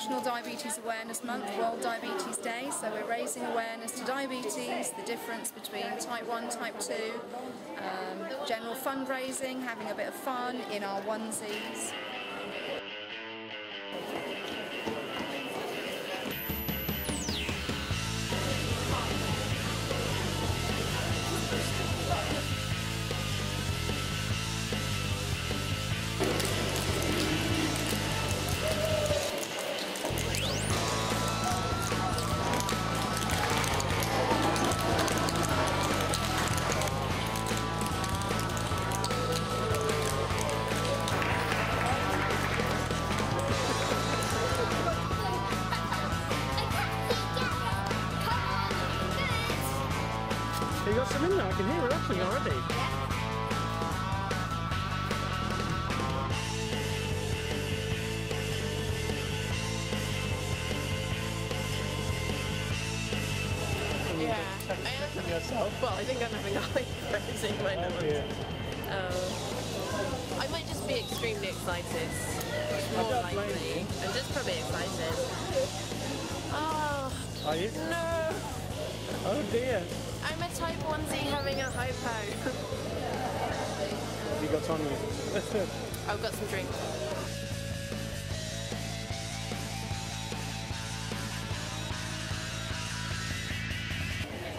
National Diabetes Awareness Month, World Diabetes Day, so we're raising awareness to diabetes, the difference between type 1, type 2, um, general fundraising, having a bit of fun in our onesies. You got some in there, I can hear it happening already. Yeah. yourself. Well, I think I'm having a high crazy moment. Oh, yeah. Um, I might just be extremely excited. More likely. you. I'm just probably excited. Oh, Are you? no. Oh dear. I'm a type 1Z having a hypo. Have you got on you? I've got some drinks.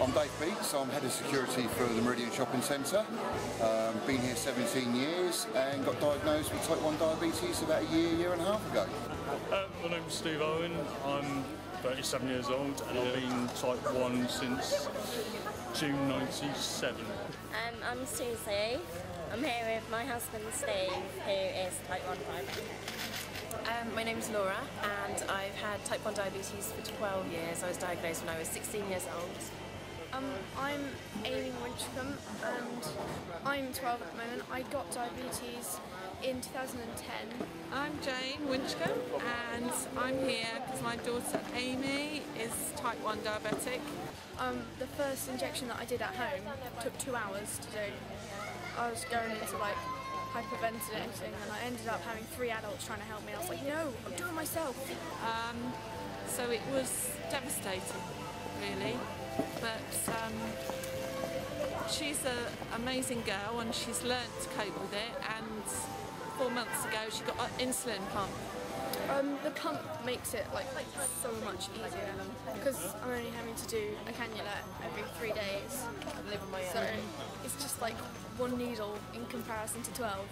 I'm Dave Beats, I'm head of security for the Meridian Shopping Centre. Um, been here 17 years and got diagnosed with type 1 diabetes about a year, year and a half ago. Uh, my name's Steve Owen. I'm 37 years old and I've been type 1 since June 97. Um, I'm Susie. I'm here with my husband Steve, who is type 1 diabetic. Um, my name's Laura and I've had type 1 diabetes for 12 years. I was diagnosed when I was 16 years old. Um, I'm Aileen Winchcombe and I'm 12 at the moment. I got diabetes in 2010. I'm Jane Winchcombe and I'm here because my daughter Amy is type 1 diabetic. Um, the first injection that I did at home took two hours to do. I was going into like hyperventilating and I ended up having three adults trying to help me. I was like, no, I'm doing it myself. Um, so it was devastating, really. But um, she's an amazing girl and she's learnt to cope with it. And four months ago, she got an insulin pump. Um, the pump makes it like so much easier because I'm only having to do a cannula every three days. And live on my own. So it's just like one needle in comparison to 12.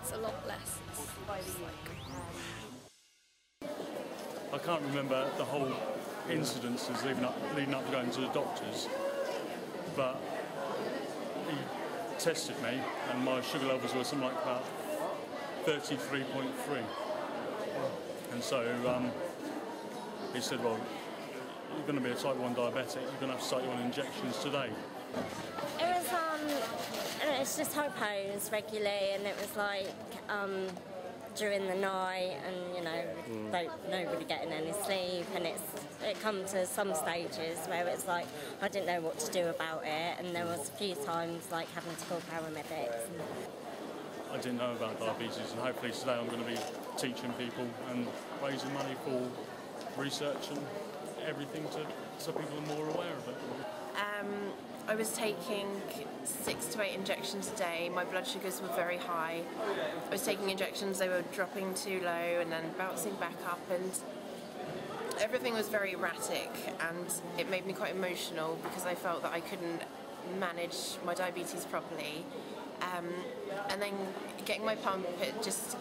It's a lot less. It's like I can't remember the whole incidences leading up, leading up to going to the doctors, but he tested me and my sugar levels were something like about 33.3. And so um, he said, well, you're going to be a type 1 diabetic, you're going to have to start you on injections today. It was, um, it's just hypos regularly and it was like, um, during the night and, you know, don't, nobody getting any sleep and it's, it come to some stages where it's like, I didn't know what to do about it and there was a few times like having to call paramedics. I didn't know about diabetes and hopefully today I'm going to be teaching people and raising money for research and everything to, so people are more aware of it. Um, I was taking six to eight injections a day. My blood sugars were very high. I was taking injections, they were dropping too low and then bouncing back up, and everything was very erratic. And it made me quite emotional because I felt that I couldn't manage my diabetes properly. Um, and then getting my pump, it just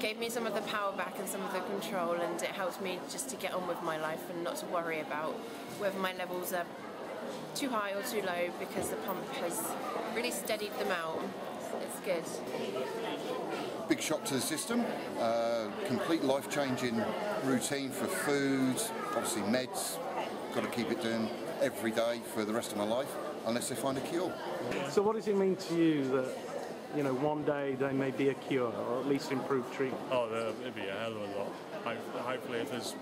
gave me some of the power back and some of the control, and it helped me just to get on with my life and not to worry about whether my levels are too high or too low because the pump has really steadied them out. It's good. Big shock to the system, uh, complete life changing routine for food, obviously meds, got to keep it doing every day for the rest of my life unless they find a cure. So what does it mean to you that, you know, one day there may be a cure or at least improved treatment? Oh, there- it'd be a hell of a lot. Hopefully, if there's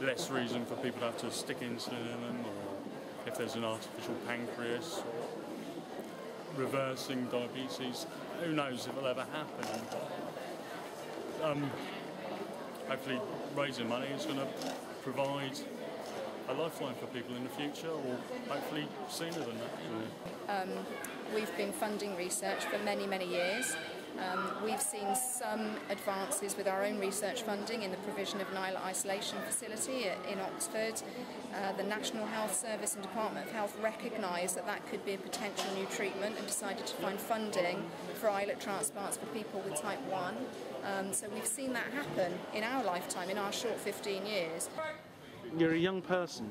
less reason for people to have to stick insulin in them, or if there's an artificial pancreas, reversing diabetes, who knows if it'll ever happen. Um, hopefully raising money is going to provide a lifeline for people in the future, or hopefully sooner than that. We've been funding research for many, many years. Um, we've seen some advances with our own research funding in the provision of an isolation facility in Oxford. Uh, the National Health Service and Department of Health recognised that that could be a potential new treatment and decided to find funding for islet transplants for people with type 1. Um, so we've seen that happen in our lifetime, in our short 15 years. You're a young person.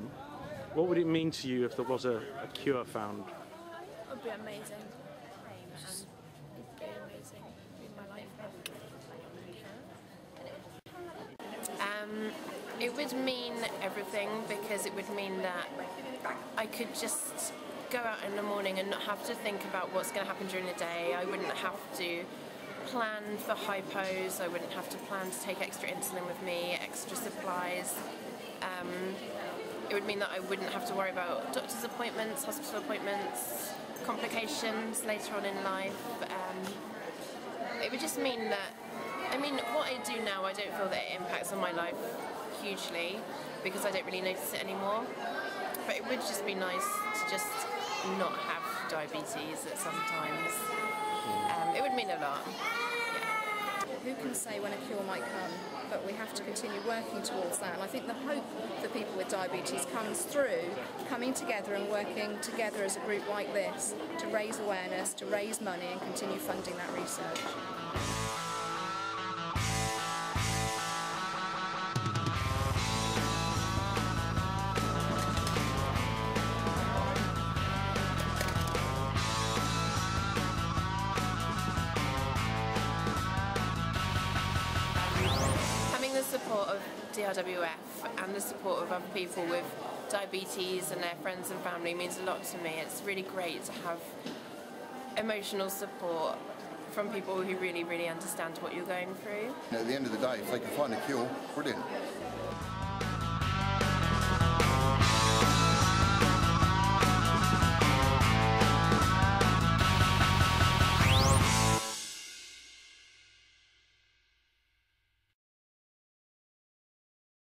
What would it mean to you if there was a, a cure found? It would be amazing. Um, it would mean everything because it would mean that I could just go out in the morning and not have to think about what's going to happen during the day. I wouldn't have to plan for hypos. I wouldn't have to plan to take extra insulin with me, extra supplies. Um, it would mean that I wouldn't have to worry about doctor's appointments, hospital appointments, complications later on in life. Um, it would just mean that I mean what I do now I don't feel that it impacts on my life hugely because I don't really notice it anymore. But it would just be nice to just not have diabetes at some times. Um, it would mean a lot Who can say when a cure might come? But we have to continue working towards that. And I think the hope for people with diabetes comes through coming together and working together as a group like this to raise awareness, to raise money, and continue funding that research. Of DRWF and the support of other people with diabetes and their friends and family means a lot to me. It's really great to have emotional support from people who really, really understand what you're going through. At the end of the day, if they can find a cure, brilliant.